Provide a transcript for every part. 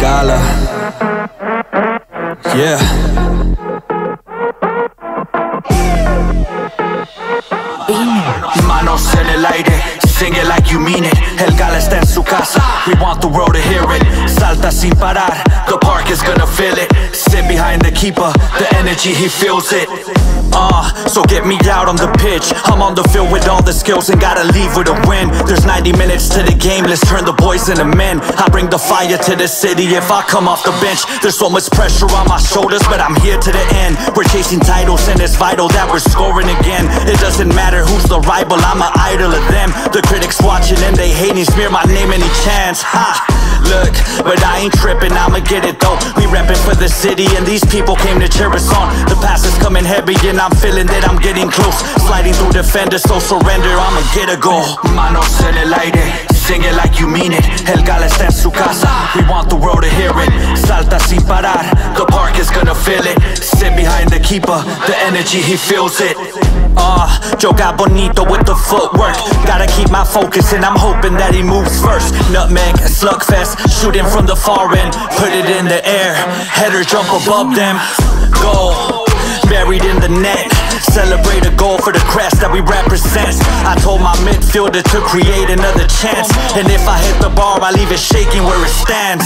Gala. Yeah. Manos en el aire, sing it like you mean it. El gala está en su casa, we want the world to hear it. Salta sin parar, the park is gonna feel it. Behind the keeper, the energy he feels it. Uh, so get me out on the pitch. I'm on the field with all the skills and gotta leave with a win. There's 90 minutes to the game, let's turn the boys into men. I bring the fire to the city if I come off the bench. There's so much pressure on my shoulders, but I'm here to the end. We're chasing titles and it's vital that we're scoring again. It doesn't matter who's the rival, I'm an idol of them. The critics watching and they hating, smear my name any chance. Ha! Look, but I ain't tripping, I'ma get it though. We reppin' for the city and these people came to cheer us on. The pass is coming heavy and I'm feeling that I'm getting close. Sliding through defenders, so surrender, I'ma get a goal. Manos en el aire, sing it like you mean it. El gala está en su casa, we want the world to hear it. Salta sin parar, the park is gonna feel it. Sit behind the keeper, the energy, he feels it. Uh, Joga bonito with the footwork. My focus and I'm hoping that he moves first. Nutmeg, slugfest, shooting from the far end. Put it in the air, header jump above them. Goal, buried in the net. Celebrate a goal for the crest that we represent. I told my midfielder to create another chance. And if I hit the bar, I leave it shaking where it stands.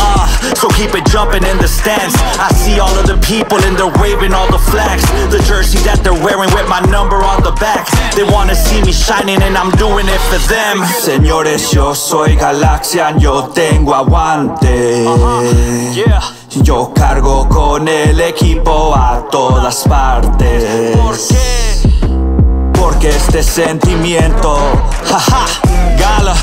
Uh, so keep it jumping in the stands. I see all of the people and they're waving all the flags. The jersey that they're wearing with my number on the back. They wanna see me shining and I'm doing it for them. Señores, yo soy Galaxia, yo tengo aguante. Yeah. Yo cargo con el equipo a todas partes. ¿Por qué? Porque este sentimiento, jaja, gala.